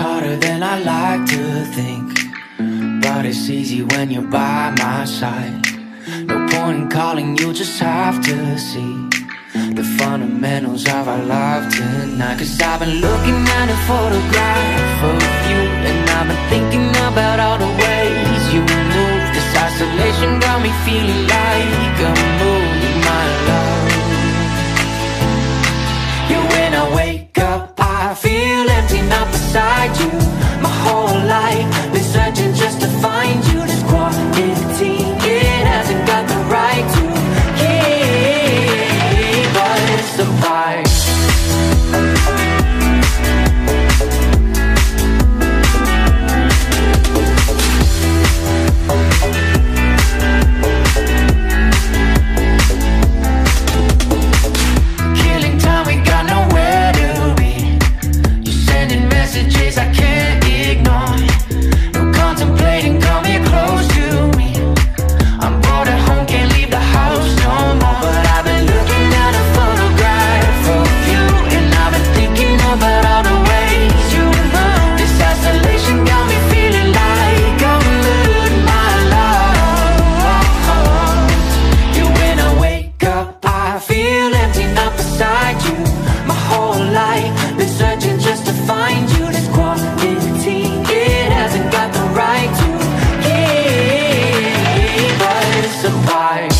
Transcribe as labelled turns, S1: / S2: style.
S1: harder than I like to think. But it's easy when you're by my side. No point in calling, you just have to see The fundamentals of our love tonight. Cause I've been looking at a photograph of you And I've been thinking about all the ways you move. This isolation got me feeling like My whole life, goodbye.